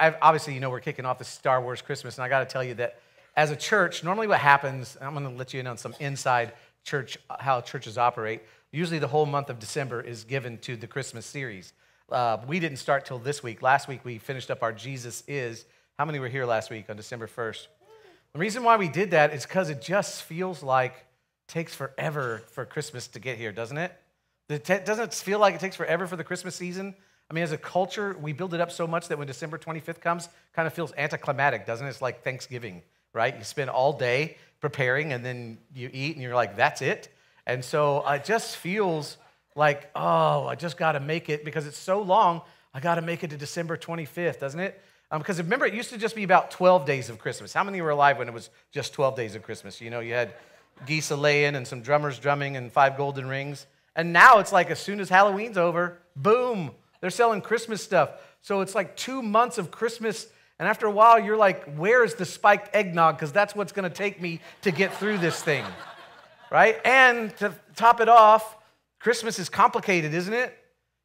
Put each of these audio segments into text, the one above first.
obviously, you know, we're kicking off the Star Wars Christmas, and I got to tell you that as a church, normally what happens, I'm going to let you in on some inside church, how churches operate. Usually, the whole month of December is given to the Christmas series. Uh, we didn't start till this week. Last week, we finished up our Jesus Is. How many were here last week on December 1st? The reason why we did that is because it just feels like takes forever for Christmas to get here, doesn't it? It doesn't it feel like it takes forever for the Christmas season? I mean, as a culture, we build it up so much that when December 25th comes, kind of feels anticlimactic, doesn't it? It's like Thanksgiving, right? You spend all day preparing and then you eat and you're like, that's it. And so it just feels like, oh, I just got to make it because it's so long. I got to make it to December 25th, doesn't it? Um, because remember, it used to just be about 12 days of Christmas. How many were alive when it was just 12 days of Christmas? You know, you had geese a laying and some drummers drumming and five golden rings. And now it's like as soon as Halloween's over, boom, they're selling Christmas stuff. So it's like two months of Christmas. And after a while, you're like, where's the spiked eggnog? Because that's what's going to take me to get through this thing. right? And to top it off, Christmas is complicated, isn't it?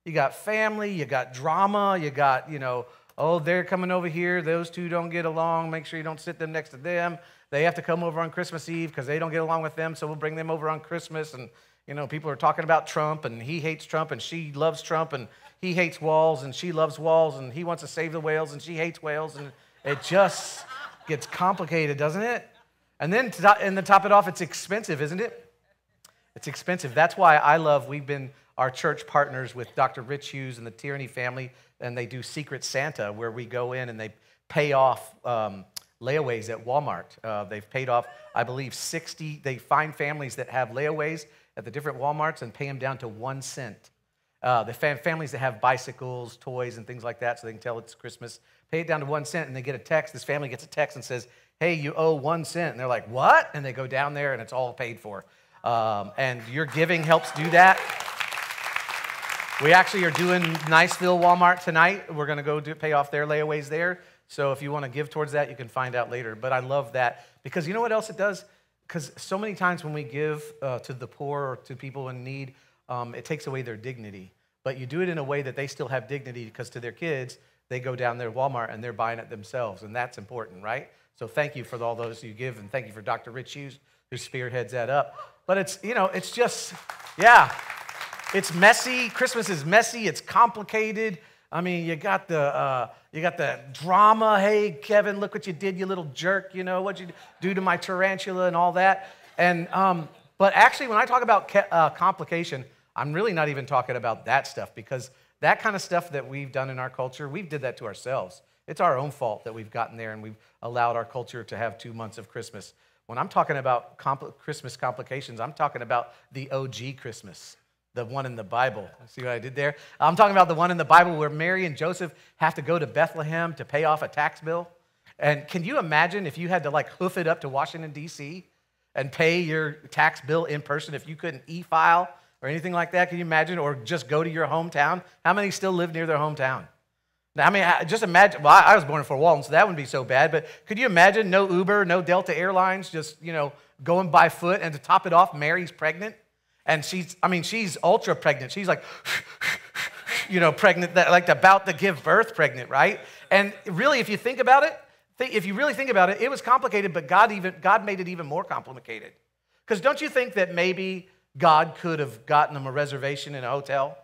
You got family, you got drama, you got, you know, oh, they're coming over here. Those two don't get along. Make sure you don't sit them next to them. They have to come over on Christmas Eve because they don't get along with them. So we'll bring them over on Christmas. And, you know, people are talking about Trump and he hates Trump and she loves Trump and he hates walls and she loves walls and he wants to save the whales and she hates whales. And it just gets complicated, doesn't it? And then, to, and to top it off, it's expensive, isn't it? It's expensive. That's why I love, we've been our church partners with Dr. Rich Hughes and the Tierney family, and they do Secret Santa, where we go in and they pay off um, layaways at Walmart. Uh, they've paid off, I believe, 60. They find families that have layaways at the different Walmarts and pay them down to one cent. Uh, the fam- families that have bicycles, toys, and things like that, so they can tell it's Christmas, pay it down to one cent, and they get a text. This family gets a text and says, Hey, you owe one cent. And they're like, What? And they go down there, and it's all paid for. Um, and your giving helps do that. We actually are doing Niceville Walmart tonight. We're going to go do, pay off their layaways there. So if you want to give towards that, you can find out later. But I love that because you know what else it does? Because so many times when we give uh, to the poor or to people in need, um, it takes away their dignity. But you do it in a way that they still have dignity because to their kids, they go down there Walmart and they're buying it themselves. And that's important, right? So thank you for all those you give. And thank you for Dr. Rich Hughes, who spearheads that up. But it's, you know, it's just, yeah, it's messy. Christmas is messy, it's complicated. I mean, you got the, uh, you got the drama. Hey, Kevin, look what you did, you little jerk. You know, what you do to my tarantula and all that. And, um, but actually, when I talk about uh, complication, I'm really not even talking about that stuff because that kind of stuff that we've done in our culture, we've did that to ourselves. It's our own fault that we've gotten there and we've allowed our culture to have two months of Christmas. When I'm talking about compl- Christmas complications, I'm talking about the OG Christmas, the one in the Bible. See what I did there? I'm talking about the one in the Bible where Mary and Joseph have to go to Bethlehem to pay off a tax bill. And can you imagine if you had to like hoof it up to Washington, D.C. and pay your tax bill in person if you couldn't e file or anything like that? Can you imagine? Or just go to your hometown? How many still live near their hometown? Now, I mean, just imagine. Well, I was born in Fort Walton, so that wouldn't be so bad. But could you imagine no Uber, no Delta Airlines, just you know going by foot? And to top it off, Mary's pregnant, and she's, I mean, she's ultra pregnant. She's like, you know, pregnant, like about to give birth, pregnant, right? And really, if you think about it, if you really think about it, it was complicated, but God even God made it even more complicated. Because don't you think that maybe God could have gotten them a reservation in a hotel?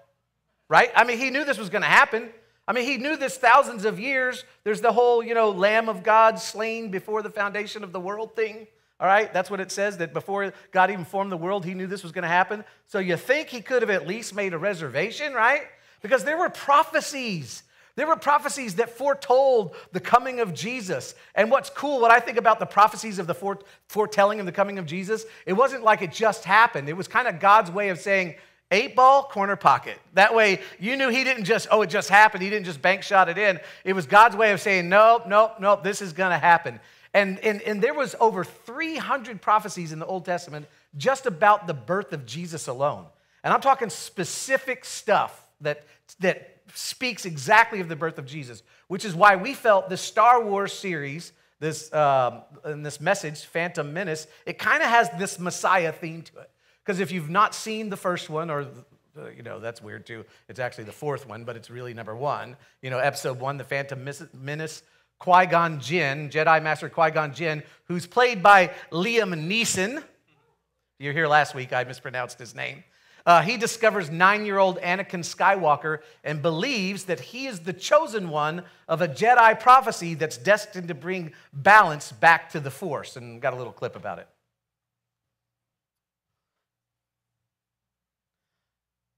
Right? I mean, he knew this was going to happen. I mean, he knew this thousands of years. There's the whole, you know, Lamb of God slain before the foundation of the world thing. All right, that's what it says that before God even formed the world, he knew this was going to happen. So you think he could have at least made a reservation, right? Because there were prophecies. There were prophecies that foretold the coming of Jesus. And what's cool, what I think about the prophecies of the foretelling of the coming of Jesus, it wasn't like it just happened. It was kind of God's way of saying, Eight ball, corner pocket. That way, you knew he didn't just, oh, it just happened. He didn't just bank shot it in. It was God's way of saying, nope, nope, nope, this is going to happen. And, and, and there was over 300 prophecies in the Old Testament just about the birth of Jesus alone. And I'm talking specific stuff that, that speaks exactly of the birth of Jesus, which is why we felt the Star Wars series, this, um, and this message, Phantom Menace, it kind of has this Messiah theme to it. Because if you've not seen the first one or uh, you know, that's weird too. It's actually the fourth one, but it's really number one. You know, episode one, The Phantom Menace, Qui Gon Jinn, Jedi Master Qui Gon Jinn, who's played by Liam Neeson. You're here last week, I mispronounced his name. Uh, he discovers nine year old Anakin Skywalker and believes that he is the chosen one of a Jedi prophecy that's destined to bring balance back to the Force. And got a little clip about it.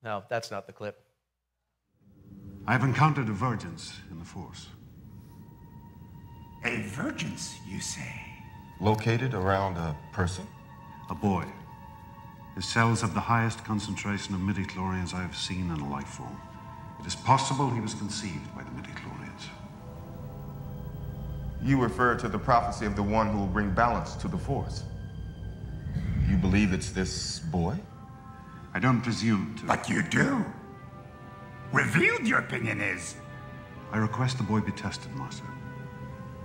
No, that's not the clip. I have encountered a divergence in the Force. A vergence, you say? Located around a person? A boy. His cells have the highest concentration of midichlorians I have seen in a life form. It is possible he was conceived by the midichlorians. You refer to the prophecy of the one who will bring balance to the Force. You believe it's this boy? I don't presume to. But you do. Revealed your opinion is. I request the boy be tested, Master.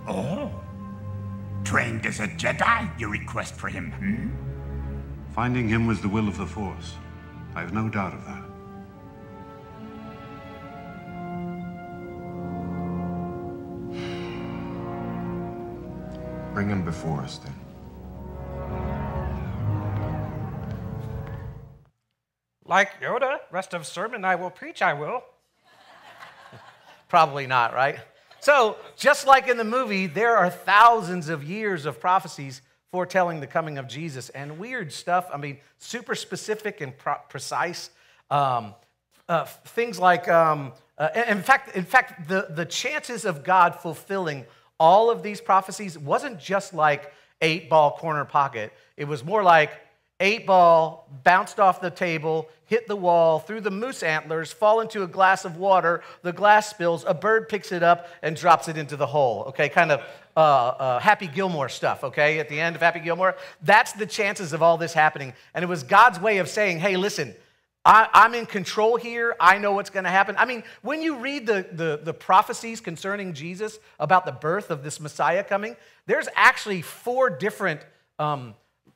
Oh. Trained as a Jedi, you request for him, hmm? Finding him was the will of the Force. I have no doubt of that. Bring him before us, then. Like Yoda, rest of sermon I will preach, I will. Probably not, right? So, just like in the movie, there are thousands of years of prophecies foretelling the coming of Jesus and weird stuff. I mean, super specific and pro- precise. Um, uh, things like, um, uh, in fact, in fact, the, the chances of God fulfilling all of these prophecies wasn't just like eight ball corner pocket. It was more like eight ball, bounced off the table, hit the wall, through the moose antlers, fall into a glass of water, the glass spills, a bird picks it up and drops it into the hole. Okay, kind of uh, uh, Happy Gilmore stuff, okay, at the end of Happy Gilmore. That's the chances of all this happening. And it was God's way of saying, hey, listen, I, am in control here. I know what's going to happen. I mean, when you read the, the, the, prophecies concerning Jesus about the birth of this Messiah coming, there's actually four different um,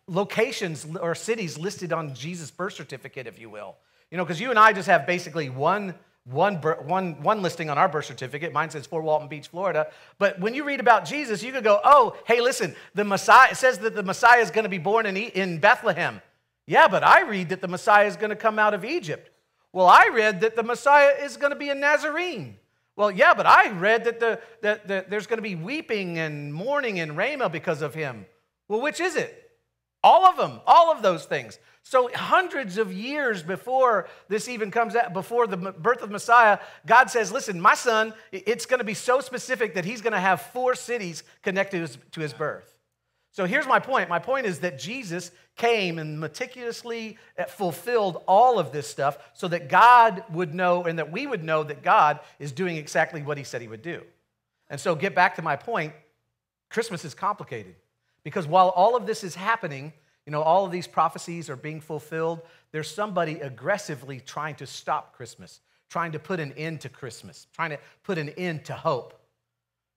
locations or cities listed on Jesus' birth certificate, if you will. You know, because you and I just have basically one, one, one, one listing on our birth certificate. Mine says Fort Walton Beach, Florida. But when you read about Jesus, you could go, oh, hey, listen, the Messiah, it says that the Messiah is going to be born in, in Bethlehem. Yeah, but I read that the Messiah is going to come out of Egypt. Well, I read that the Messiah is going to be a Nazarene. Well, yeah, but I read that, the, that, that there's going to be weeping and mourning in Ramah because of him. Well, which is it? All of them, all of those things. So, hundreds of years before this even comes out, before the birth of Messiah, God says, Listen, my son, it's going to be so specific that he's going to have four cities connected to his birth. So, here's my point. My point is that Jesus came and meticulously eh, fulfilled all of this stuff so that God would know and that we would know that God is doing exactly what he said he would do. And so, get back to my point Christmas is complicated. Because while all of this is happening, you know, all of these prophecies are being fulfilled, there's somebody aggressively trying to stop Christmas, trying to put an end to Christmas, trying to put an end to hope.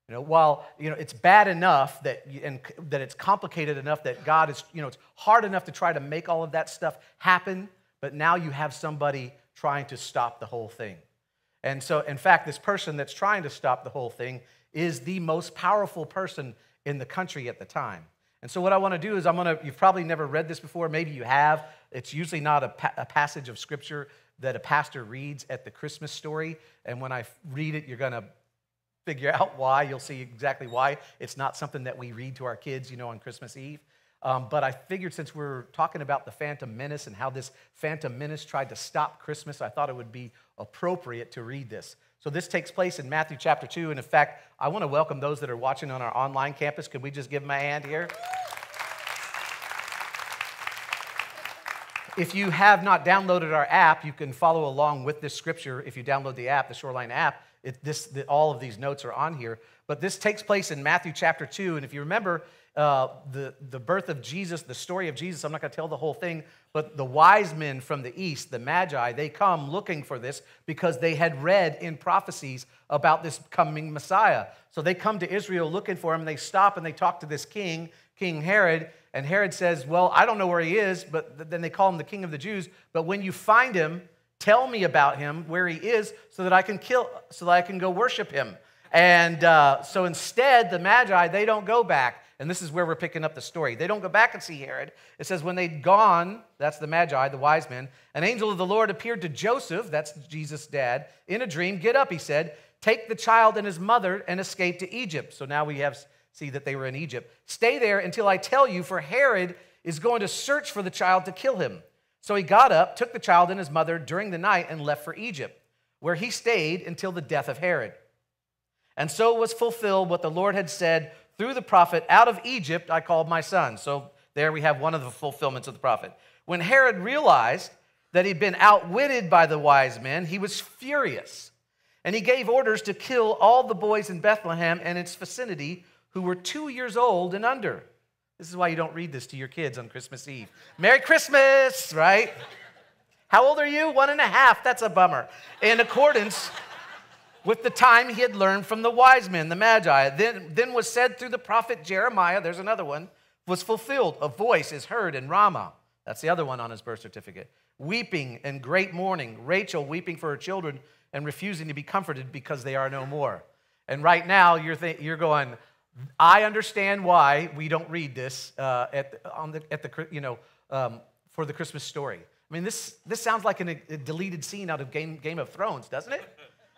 You know, while you know it's bad enough that and that it's complicated enough that God is, you know, it's hard enough to try to make all of that stuff happen, but now you have somebody trying to stop the whole thing. And so, in fact, this person that's trying to stop the whole thing is the most powerful person in the country at the time. And so, what I want to do is, I'm going to, you've probably never read this before, maybe you have. It's usually not a, pa- a, passage of scripture that a pastor reads at the Christmas story. And when I read it, you're going to figure out why. You'll see exactly why. It's not something that we read to our kids, you know, on Christmas Eve. Um, but I figured since we're talking about the Phantom Menace and how this Phantom Menace tried to stop Christmas, I thought it would be appropriate to read this. So this takes place in Matthew chapter 2. And in fact, I want to welcome those that are watching on our online campus. Could we just give them a hand here? If you have not downloaded our app, you can follow along with this scripture. If you download the app, the Shoreline app, it, this, the, all of these notes are on here. But this takes place in Matthew chapter 2. And if you remember uh, the, the birth of Jesus, the story of Jesus, I'm not going to tell the whole thing, but the wise men from the east, the Magi, they come looking for this because they had read in prophecies about this coming Messiah. So they come to Israel looking for him. They stop and they talk to this king, King Herod. And Herod says, Well, I don't know where he is, but then they call him the king of the Jews. But when you find him, Tell me about him, where he is, so that I can kill, so that I can go worship him. And uh, so instead, the Magi, they don't go back. And this is where we're picking up the story. They don't go back and see Herod. It says, when they'd gone, that's the Magi, the wise men, an angel of the Lord appeared to Joseph, that's Jesus' dad, in a dream. Get up, he said, take the child and his mother and escape to Egypt. So now we have see that they were in Egypt. Stay there until I tell you, for Herod is going to search for the child to kill him. So he got up, took the child and his mother during the night, and left for Egypt, where he stayed until the death of Herod. And so was fulfilled what the Lord had said through the prophet, Out of Egypt I called my son. So there we have one of the fulfillments of the prophet. When Herod realized that he'd been outwitted by the wise men, he was furious. And he gave orders to kill all the boys in Bethlehem and its vicinity who were two years old and under. This is why you don't read this to your kids on Christmas Eve. Merry Christmas, right? How old are you? One and a half. That's a bummer. In accordance with the time he had learned from the wise men, the Magi. Then, then was said through the prophet Jeremiah, there's another one, was fulfilled. A voice is heard in Ramah. That's the other one on his birth certificate. Weeping and great mourning. Rachel weeping for her children and refusing to be comforted because they are no more. And right now, you're, th- you're going, I understand why we don't read this uh, at, on the, at the, you know, um, for the Christmas story. I mean, this, this sounds like an, a deleted scene out of Game, Game of Thrones, doesn't it?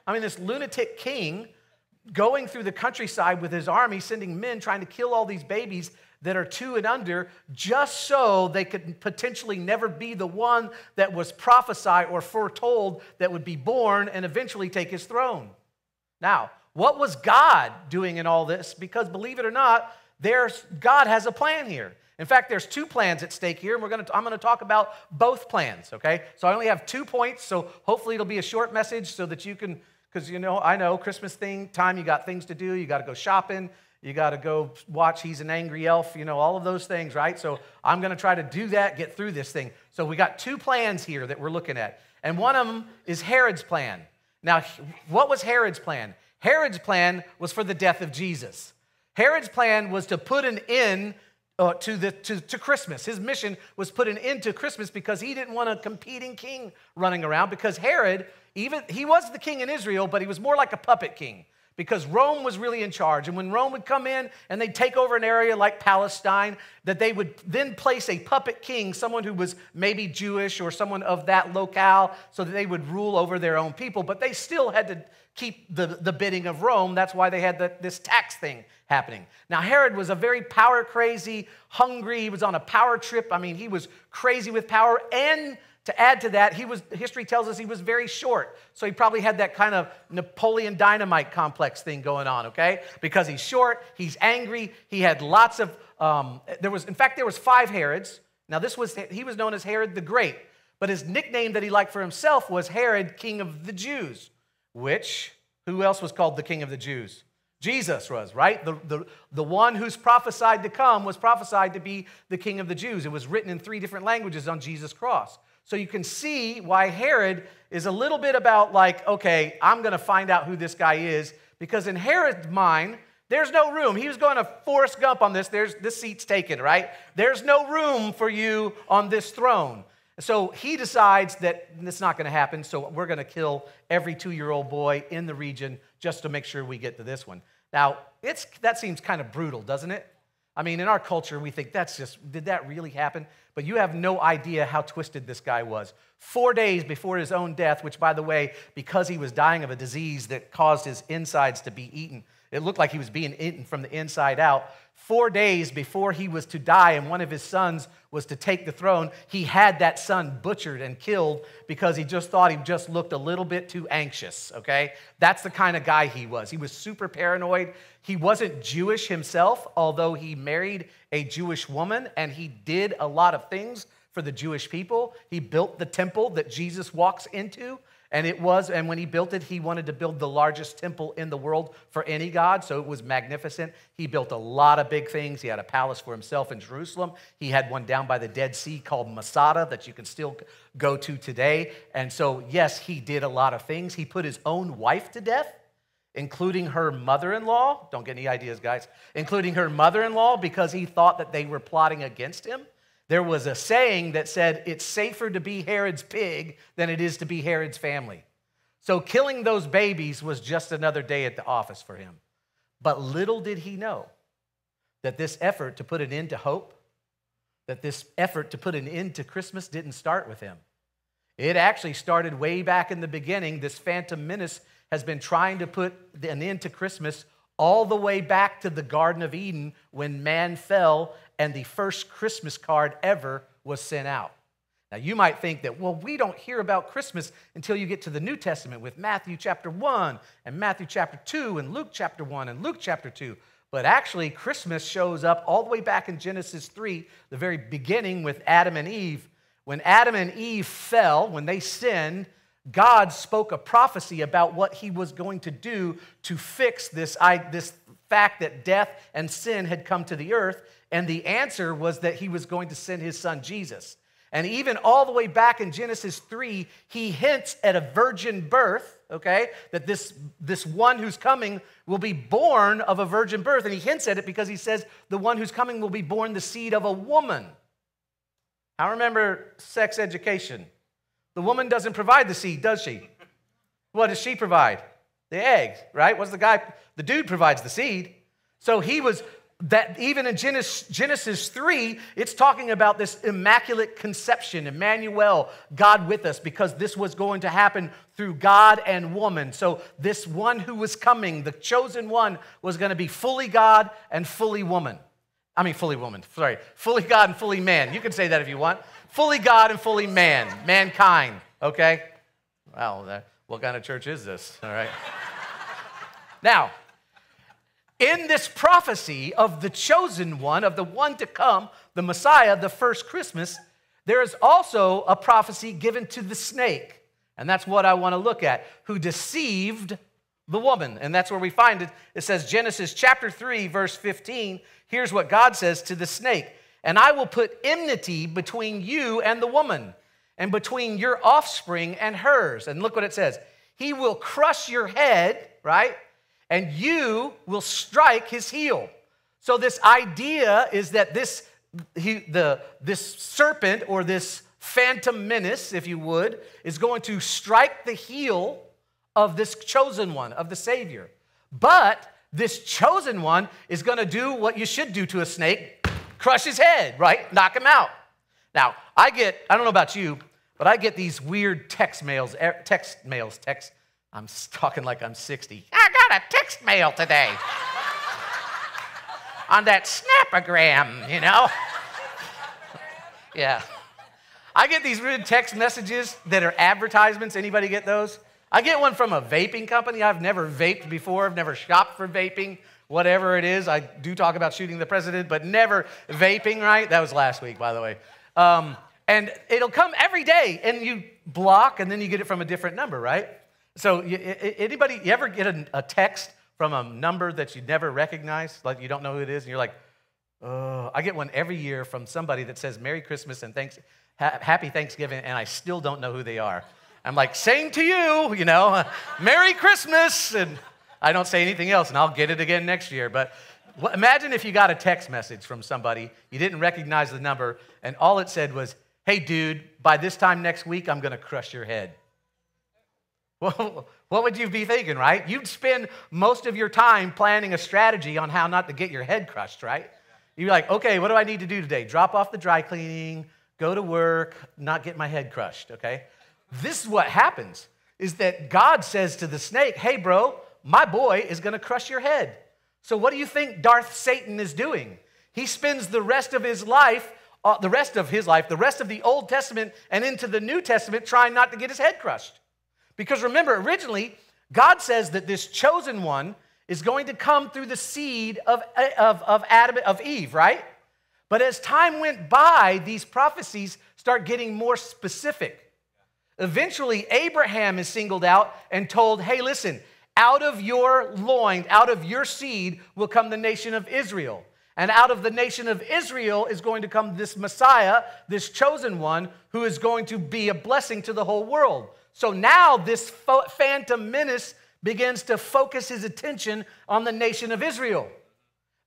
I mean, this lunatic king going through the countryside with his army, sending men trying to kill all these babies that are two and under, just so they could potentially never be the one that was prophesied or foretold that would be born and eventually take his throne. Now, what was God doing in all this? Because believe it or not, there's, God has a plan here. In fact, there's two plans at stake here, and we're gonna, I'm going to talk about both plans, okay? So I only have two points, so hopefully it'll be a short message so that you can because you know, I know Christmas thing time, you got things to do, you got to go shopping, you got to go watch He's an Angry Elf, you know, all of those things, right? So I'm going to try to do that, get through this thing. So we got two plans here that we're looking at. And one of them is Herod's plan. Now, what was Herod's plan? Herod's plan was for the death of Jesus. Herod's plan was to put an end uh, to, the, to, to Christmas. His mission was put an end to Christmas because he didn't want a competing king running around because Herod even he was the king in Israel, but he was more like a puppet king because Rome was really in charge. And when Rome would come in and they'd take over an area like Palestine, that they would then place a puppet king, someone who was maybe Jewish or someone of that locale, so that they would rule over their own people. But they still had to keep the, the bidding of Rome. That's why they had the, this tax thing happening. Now, Herod was a very power crazy, hungry, he was on a power trip. I mean, he was crazy with power and to add to that, he was, history tells us he was very short. So he probably had that kind of Napoleon Dynamite complex thing going on, okay? Because he's short, he's angry, he had lots of, um, there was, in fact, there was five Herods. Now this was, he was known as Herod the Great, but his nickname that he liked for himself was Herod, King of the Jews, which, who else was called the King of the Jews? Jesus was, right? The, the, the one who's prophesied to come was prophesied to be the King of the Jews. It was written in three different languages on Jesus' cross. So you can see why Herod is a little bit about, like, okay, I'm going to find out who this guy is. Because in Herod's mind, there's no room. He was going to Forrest Gump on this. There's, this seat's taken, right? There's no room for you on this throne. So he decides that it's not going to happen. So we're going to kill every two year old boy in the region just to make sure we get to this one. Now, it's, that seems kind of brutal, doesn't it? I mean, in our culture, we think that's just, did that really happen? But you have no idea how twisted this guy was. Four days before his own death, which, by the way, because he was dying of a disease that caused his insides to be eaten, it looked like he was being eaten from the inside out. Four days before he was to die, and one of his sons was to take the throne, he had that son butchered and killed because he just thought he just looked a little bit too anxious, okay? That's the kind of guy he was. He was super paranoid. He wasn't Jewish himself, although he married a Jewish woman and he did a lot of things for the Jewish people. He built the temple that Jesus walks into. And it was, and when he built it, he wanted to build the largest temple in the world for any God, so it was magnificent. He built a lot of big things. He had a palace for himself in Jerusalem. He had one down by the Dead Sea called Masada that you can still go to today. And so, yes, he did a lot of things. He put his own wife to death, including her mother in law. Don't get any ideas, guys. Including her mother in law because he thought that they were plotting against him. There was a saying that said, It's safer to be Herod's pig than it is to be Herod's family. So killing those babies was just another day at the office for him. But little did he know that this effort to put an end to hope, that this effort to put an end to Christmas didn't start with him. It actually started way back in the beginning. This phantom menace has been trying to put an end to Christmas all the way back to the Garden of Eden when man fell and the first Christmas card ever was sent out. Now, you might think that, well, we don't hear about Christmas until you get to the New Testament with Matthew chapter 1 and Matthew chapter 2 and Luke chapter 1 and Luke chapter 2. But actually, Christmas shows up all the way back in Genesis 3, the very beginning with Adam and Eve. When Adam and Eve fell, when they sinned, God spoke a prophecy about what he was going to do to fix this, this fact that death and sin had come to the earth. And the answer was that he was going to send his son Jesus. And even all the way back in Genesis 3, he hints at a virgin birth, okay? That this, this one who's coming will be born of a virgin birth. And he hints at it because he says the one who's coming will be born the seed of a woman. I remember sex education. The woman doesn't provide the seed, does she? What does she provide? The egg, right? What's the guy? The dude provides the seed. So he was that even in Genesis, 3, it's talking about this immaculate conception, Emmanuel, God with us, because this was going to happen through God and woman. So, this one who was coming, the chosen one, was going to be fully God and fully woman. I mean, fully woman, sorry, fully God and fully man. You can say that if you want. Fully God and fully man, mankind, okay? Well, what kind of church is this? All right. now, in this prophecy of the chosen one, of the one to come, the Messiah, the first Christmas, there is also a prophecy given to the snake. And that's what I want to look at, who deceived the woman. And that's where we find it. It says, Genesis chapter 3, verse 15. Here's what God says to the snake And I will put enmity between you and the woman, and between your offspring and hers. And look what it says He will crush your head, right? and you will strike his heel. So, this idea is that this, he, the, this serpent or this phantom menace, if you would, is going to strike the heel of this chosen one, of the Savior. But this chosen one is going to do what you should do to a snake crush his head, right? Knock him out. Now, I get, I don't know about you, but I get these weird text mails, er, text mails, text, I'm talking like I'm 60. I got a text mail today on that Snapagram, you know? yeah. I get these weird text messages that are advertisements. Anybody get those? I get one from a vaping company. I've never vaped before, I've never shopped for vaping, whatever it is. I do talk about shooting the president, but never vaping, right? That was last week, by the way. Um, and it'll come every day, and you block, and then you get it from a different number, right? So, anybody, you ever get a, a text from a number that you never recognize, like you don't know who it is, and you're like, oh, I get one every year from somebody that says Merry Christmas and thanks, ha- Happy Thanksgiving, and I still don't know who they are. I'm like, same to you, you know, Merry Christmas, and I don't say anything else, and I'll get it again next year. But imagine if you got a text message from somebody, you didn't recognize the number, and all it said was, Hey, dude, by this time next week, I'm gonna crush your head. Well, what would you be thinking, right? You'd spend most of your time planning a strategy on how not to get your head crushed, right? You'd be like, okay, what do I need to do today? Drop off the dry cleaning, go to work, not get my head crushed, okay? This is what happens is that God says to the snake, hey, bro, my boy is gonna crush your head. So, what do you think Darth Satan is doing? He spends the rest of his life, uh, the rest of his life, the rest of the Old Testament and into the New Testament trying not to get his head crushed. Because remember, originally, God says that this chosen one is going to come through the seed of, of, of Adam, of Eve, right? But as time went by, these prophecies start getting more specific. Eventually, Abraham is singled out and told, hey, listen, out of your loin, out of your seed will come the nation of Israel. And out of the nation of Israel is going to come this Messiah, this chosen one, who is going to be a blessing to the whole world. So now this phantom menace begins to focus his attention on the nation of Israel.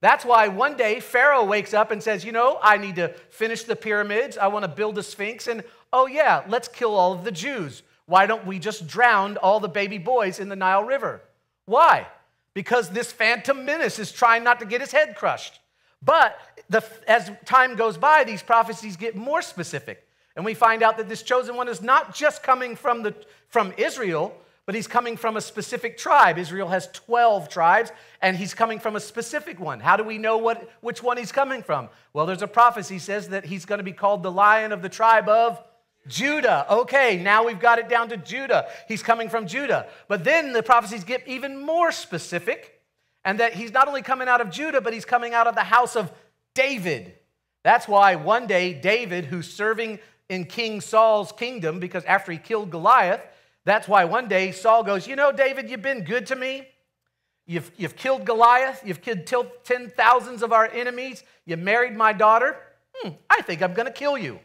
That's why one day Pharaoh wakes up and says, You know, I need to finish the pyramids. I want to build a sphinx. And oh, yeah, let's kill all of the Jews. Why don't we just drown all the baby boys in the Nile River? Why? Because this phantom menace is trying not to get his head crushed. But the, as time goes by, these prophecies get more specific. And we find out that this chosen one is not just coming from, the, from Israel, but he's coming from a specific tribe. Israel has 12 tribes, and he's coming from a specific one. How do we know what, which one he's coming from? Well, there's a prophecy says that he's going to be called the lion of the tribe of Judah. Okay, now we've got it down to Judah. He's coming from Judah. But then the prophecies get even more specific, and that he's not only coming out of Judah, but he's coming out of the house of David. That's why one day David, who's serving in King Saul's kingdom, because after he killed Goliath, that's why one day Saul goes, You know, David, you've been good to me. You've, you've killed Goliath. You've killed ten thousands of our enemies. You married my daughter. Hmm, I think I'm going to kill you.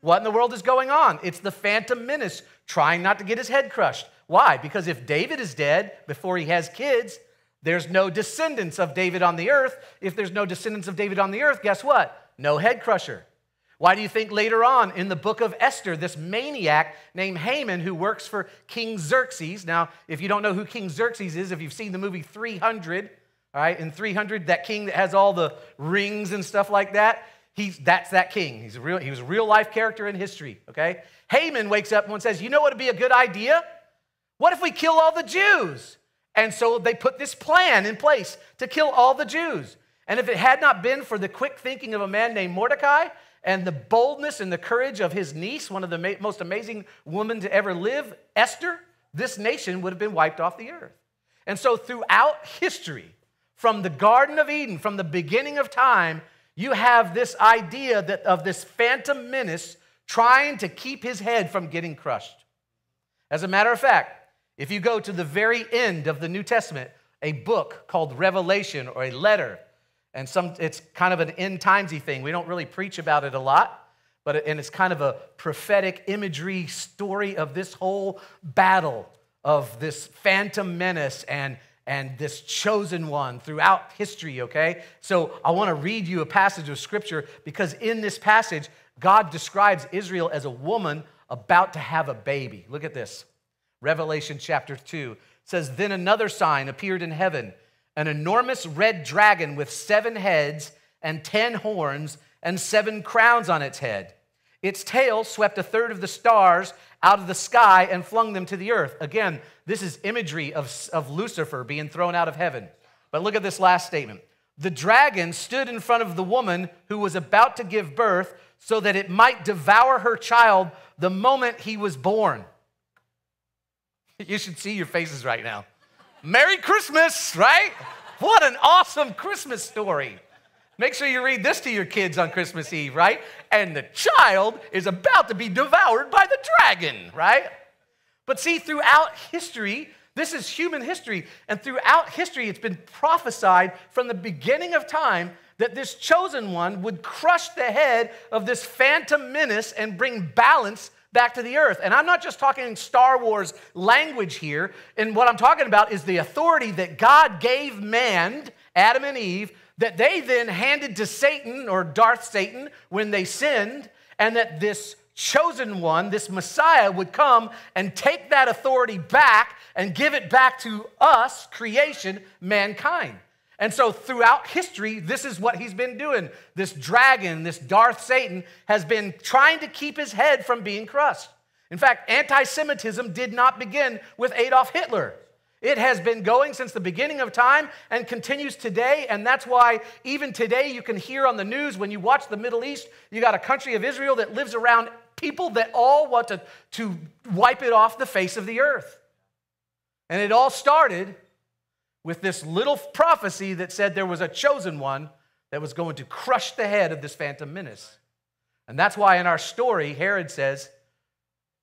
What in the world is going on? It's the phantom menace trying not to get his head crushed. Why? Because if David is dead before he has kids, there's no descendants of David on the earth. If there's no descendants of David on the earth, guess what? No head crusher. Why do you think later on in the book of Esther, this maniac named Haman, who works for King Xerxes? Now, if you don't know who King Xerxes is, if you've seen the movie 300, all right, in 300, that king that has all the rings and stuff like that, he's, that's that king. He's a real, he was a real life character in history, okay? Haman wakes up and says, You know what would be a good idea? What if we kill all the Jews? And so they put this plan in place to kill all the Jews. And if it had not been for the quick thinking of a man named Mordecai, and the boldness and the courage of his niece, one of the most amazing women to ever live, Esther, this nation would have been wiped off the earth. And so, throughout history, from the Garden of Eden, from the beginning of time, you have this idea that of this phantom menace trying to keep his head from getting crushed. As a matter of fact, if you go to the very end of the New Testament, a book called Revelation or a letter and some, it's kind of an end timesy thing. We don't really preach about it a lot, but and it's kind of a prophetic imagery story of this whole battle of this phantom menace and and this chosen one throughout history, okay? So I want to read you a passage of scripture because in this passage, God describes Israel as a woman about to have a baby. Look at this. Revelation chapter 2 says, Then another sign appeared in heaven an enormous red dragon with seven heads and ten horns and seven crowns on its head. Its tail swept a third of the stars out of the sky and flung them to the earth. Again, this is imagery of, of Lucifer being thrown out of heaven. But look at this last statement. The dragon stood in front of the woman who was about to give birth so that it might devour her child the moment he was born. You should see your faces right now. Merry Christmas, right? What an awesome Christmas story. Make sure you read this to your kids on Christmas Eve, right? And the child is about to be devoured by the dragon, right? But see, throughout history, this is human history, and throughout history, it's been prophesied from the beginning of time that this chosen one would crush the head of this phantom menace and bring balance back to the earth. And I'm not just talking Star Wars language here. And what I'm talking about is the authority that God gave man, Adam and Eve, that they then handed to Satan or Darth Satan when they sinned, and that this chosen one, this Messiah, would come and take that authority back and give it back to us, creation, mankind. And so throughout history, this is what he's been doing. This dragon, this Darth Satan, has been trying to keep his head from being crushed. In fact, anti Semitism did not begin with Adolf Hitler. It has been going since the beginning of time and continues today. And that's why, even today, you can hear on the news when you watch the Middle East, you got a country of Israel that lives around people that all want to, to wipe it off the face of the earth. And it all started with this little prophecy that said there was a chosen one that was going to crush the head of this phantom menace. And that's why in our story, Herod says,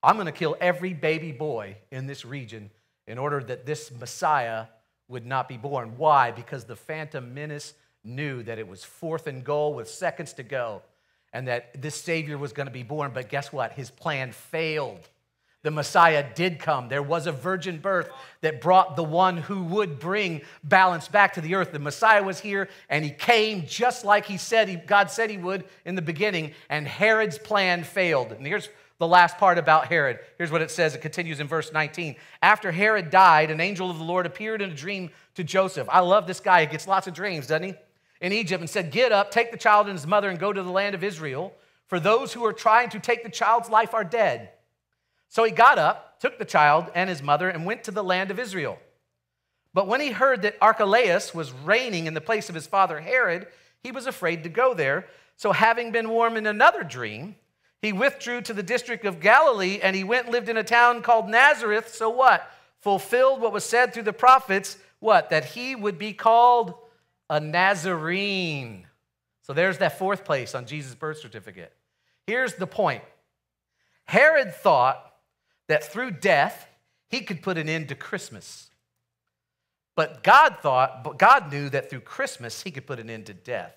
I'm going to kill every baby boy in this region in order that this Messiah would not be born. Why? Because the phantom menace knew that it was fourth and goal with seconds to go and that this Savior was going to be born. But guess what? His plan failed. The Messiah did come. There was a virgin birth that brought the one who would bring balance back to the earth. The Messiah was here and he came just like he said he, God said he would in the beginning, and Herod's plan failed. And here's the last part about Herod. Here's what it says. It continues in verse 19. After Herod died, an angel of the Lord appeared in a dream to Joseph. I love this guy. He gets lots of dreams, doesn't he? In Egypt and said, Get up, take the child and his mother, and go to the land of Israel. For those who are trying to take the child's life are dead. So he got up, took the child and his mother, and went to the land of Israel. But when he heard that Archelaus was reigning in the place of his father Herod, he was afraid to go there. So, having been warned in another dream, he withdrew to the district of Galilee and he went and lived in a town called Nazareth. So, what? Fulfilled what was said through the prophets, what? That he would be called a Nazarene. So, there's that fourth place on Jesus' birth certificate. Here's the point Herod thought that through death, he could put an end to Christmas. But God thought, but God knew that through Christmas, he could put an end to death.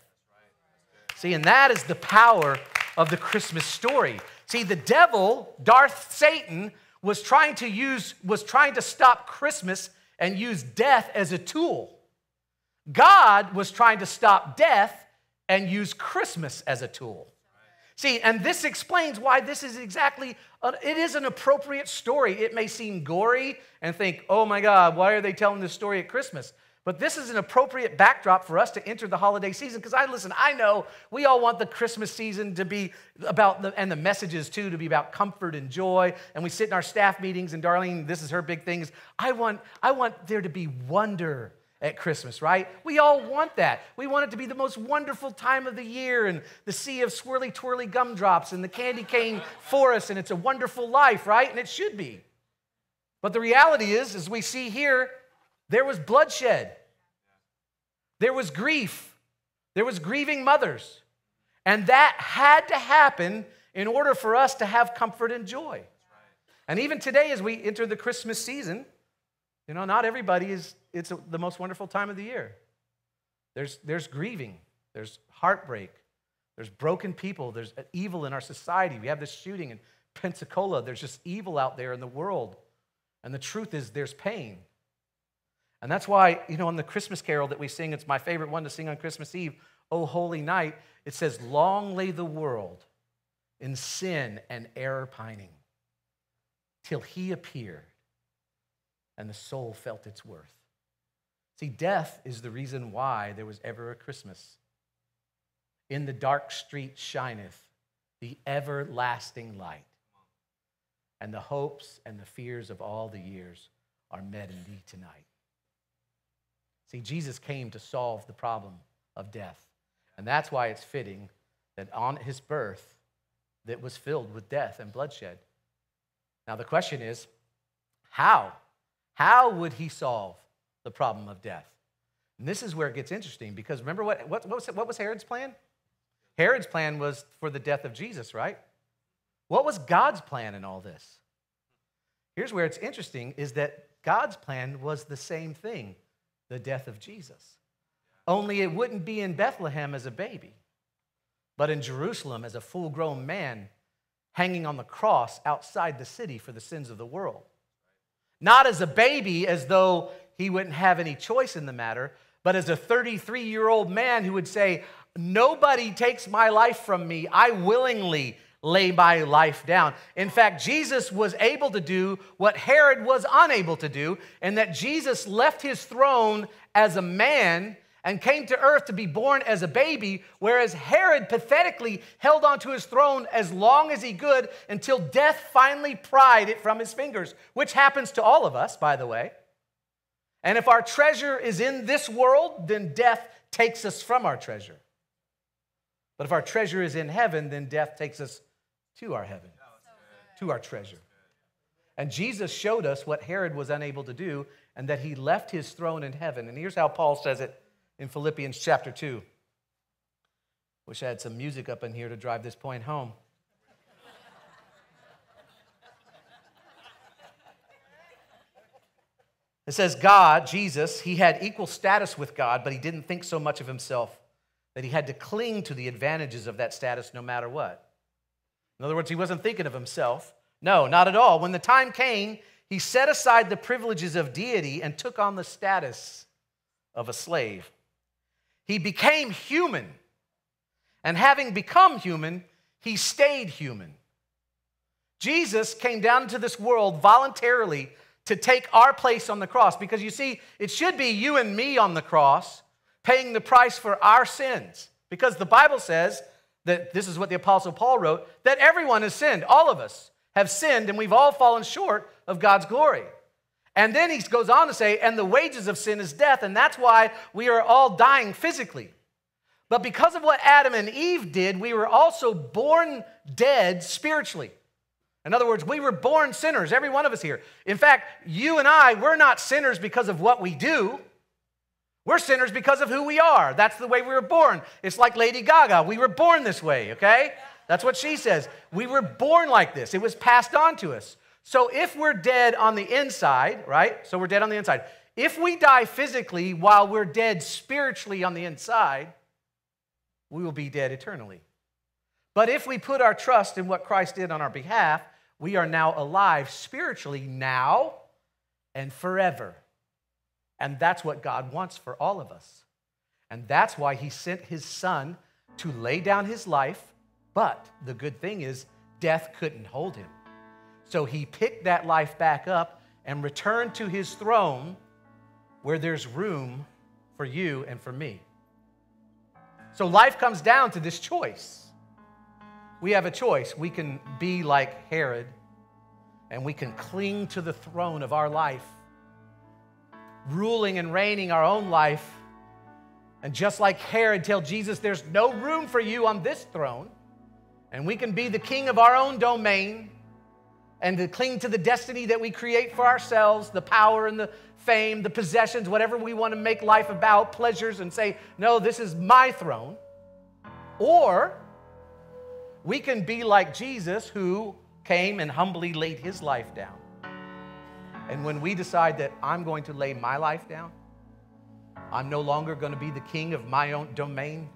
See, and that is the power of the Christmas story. See, the devil, Darth Satan, was trying to use, was trying to stop Christmas and use death as a tool. God was trying to stop death and use Christmas as a tool. See, and this explains why this is exactly, it is an appropriate story. It may seem gory and think, oh my God, why are they telling this story at Christmas? But this is an appropriate backdrop for us to enter the holiday season because I listen, I know we all want the Christmas season to be about, the, and the messages too, to be about comfort and joy. And we sit in our staff meetings, and Darlene, this is her big thing, is I want, I want there to be wonder at Christmas, right? We all want that. We want it to be the most wonderful time of the year and the sea of swirly twirly gumdrops and the candy cane forest and it's a wonderful life, right? And it should be. But the reality is, as we see here, there was bloodshed. There was grief. There was grieving mothers. And that had to happen in order for us to have comfort and joy. And even today, as we enter the Christmas season, you know, not everybody is, it's the most wonderful time of the year. There's, there's grieving, there's heartbreak, there's broken people, there's evil in our society. We have this shooting in Pensacola, there's just evil out there in the world. And the truth is, there's pain. And that's why, you know, in the Christmas carol that we sing, it's my favorite one to sing on Christmas Eve, O Holy Night, it says, Long lay the world in sin and error pining till he appeared and the soul felt its worth. See, death is the reason why there was ever a Christmas. In the dark street shineth the everlasting light, and the hopes and the fears of all the years are met in thee tonight. See, Jesus came to solve the problem of death. And that's why it's fitting that on his birth that was filled with death and bloodshed. Now the question is, how how would he solve the problem of death? And this is where it gets interesting because remember what, what, what, was, what was Herod's plan? Herod's plan was for the death of Jesus, right? What was God's plan in all this? Here's where it's interesting is that God's plan was the same thing the death of Jesus. Only it wouldn't be in Bethlehem as a baby, but in Jerusalem as a full grown man hanging on the cross outside the city for the sins of the world. Not as a baby, as though he wouldn't have any choice in the matter, but as a 33 year old man who would say, Nobody takes my life from me. I willingly lay my life down. In fact, Jesus was able to do what Herod was unable to do, and that Jesus left his throne as a man and came to earth to be born as a baby, whereas Herod pathetically held onto his throne as long as he could until death finally pried it from his fingers, which happens to all of us, by the way. And if our treasure is in this world, then death takes us from our treasure. But if our treasure is in heaven, then death takes us to our heaven, to our treasure. And Jesus showed us what Herod was unable to do, and that he left his throne in heaven. And here's how Paul says it in Philippians chapter 2. Wish I had some music up in here to drive this point home. It says, God, Jesus, he had equal status with God, but he didn't think so much of himself that he had to cling to the advantages of that status no matter what. In other words, he wasn't thinking of himself, No, not at all. When the time came, he set aside the privileges of deity and took on the status of a slave. He became human. And having become human, he stayed human. Jesus came down into this world voluntarily to take our place on the cross because you see, it should be you and me on the cross paying the price for our sins because the Bible says that this is what the Apostle Paul wrote that everyone has sinned, all of us have sinned, and we've all fallen short of God's glory. And then he goes on to say, and the wages of sin is death, and that's why we are all dying physically. But because of what Adam and Eve did, we were also born dead spiritually. In other words, we were born sinners, every one of us here. In fact, you and I, we're not sinners because of what we do. We're sinners because of who we are. That's the way we were born. It's like Lady Gaga. We were born this way, okay? That's what she says. We were born like this, it was passed on to us. So if we're dead on the inside, right? So we're dead on the inside. If we die physically while we're dead spiritually on the inside, we will be dead eternally. But if we put our trust in what Christ did on our behalf, we are now alive spiritually now and forever. And that's what God wants for all of us. And that's why He sent His Son to lay down His life. But the good thing is, death couldn't hold Him. So He picked that life back up and returned to His throne where there's room for you and for me. So life comes down to this choice we have a choice. We can be like Herod and we can cling to the throne of our life, ruling and reigning our own life. And just like Herod, tell Jesus, there's no room for you on this throne. And we can be the king of our own domain and to cling to the destiny that we create for ourselves, the power and the fame, the possessions, whatever we want to make life about, pleasures, and say, no, this is my throne. Or we can be like Jesus who came and humbly laid his life down. And when we decide that I'm going to lay my life down, I'm no longer going to be the king of my own domain.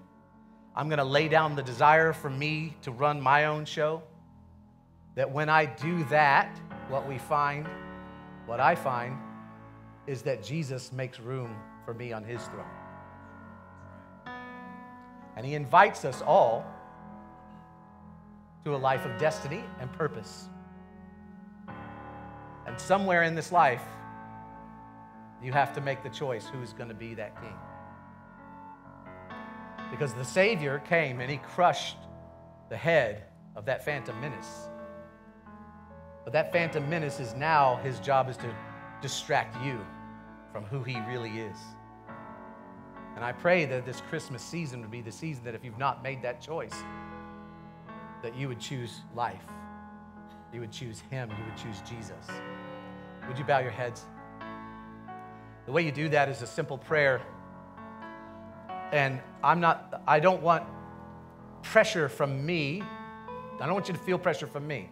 I'm going to lay down the desire for me to run my own show. That when I do that, what we find, what I find, is that Jesus makes room for me on his throne. And he invites us all to a life of destiny and purpose. And somewhere in this life, you have to make the choice who's going to be that king. Because the Savior came and he crushed the head of that phantom menace. But that phantom menace is now, his job is to distract you from who he really is. And I pray that this Christmas season would be the season that if you've not made that choice, that you would choose life. You would choose Him. You would choose Jesus. Would you bow your heads? The way you do that is a simple prayer. And I'm not, I don't want pressure from me. I don't want you to feel pressure from me.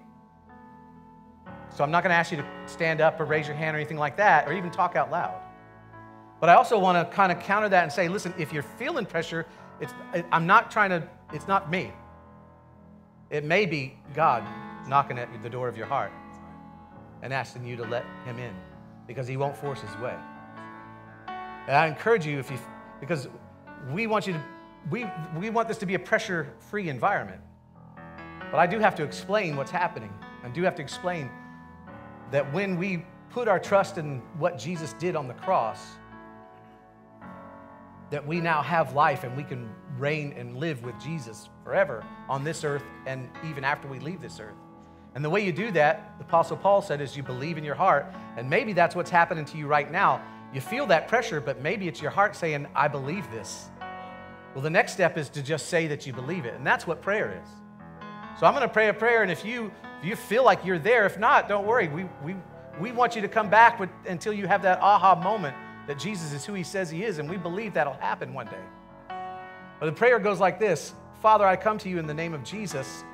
So I'm not going to ask you to stand up or raise your hand or anything like that or even talk out loud. But I also want to kind of counter that and say, listen, if you're feeling pressure, it's, I'm not trying to, it's not me. It may be God knocking at the door of your heart and asking you to let Him in because He won't force His way. And I encourage you, if you, because we want you to, we, we want this to be a pressure free environment. But I do have to explain what's happening. I do have to explain that when we put our trust in what Jesus did on the cross, that we now have life and we can reign and live with Jesus forever on this earth and even after we leave this earth. And the way you do that, the Apostle Paul said, is you believe in your heart. And maybe that's what's happening to you right now. You feel that pressure, but maybe it's your heart saying, I believe this. Well, the next step is to just say that you believe it. And that's what prayer is. So I'm going to pray a prayer. And if you, if you feel like you're there, if not, don't worry. We, we, we want you to come back with, until you have that aha moment that Jesus is who he says he is, and we believe that'll happen one day. But the prayer goes like this Father, I come to you in the name of Jesus,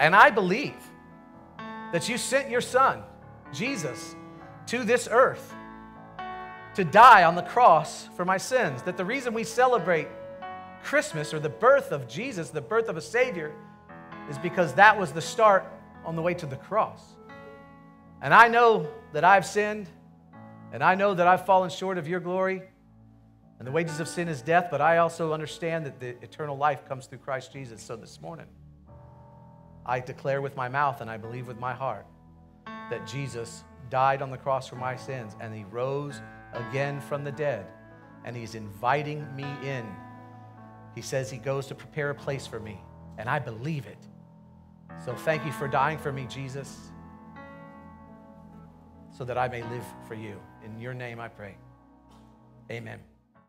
and I believe that you sent your son, Jesus, to this earth to die on the cross for my sins. That the reason we celebrate Christmas or the birth of Jesus, the birth of a Savior, is because that was the start on the way to the cross. And I know that I've sinned, and I know that I've fallen short of your glory, and the wages of sin is death, but I also understand that the eternal life comes through Christ Jesus. So this morning, I declare with my mouth and I believe with my heart that Jesus died on the cross for my sins and he rose again from the dead and he's inviting me in. He says he goes to prepare a place for me, and I believe it. So thank you for dying for me, Jesus, so that I may live for you. In your name I pray. Amen.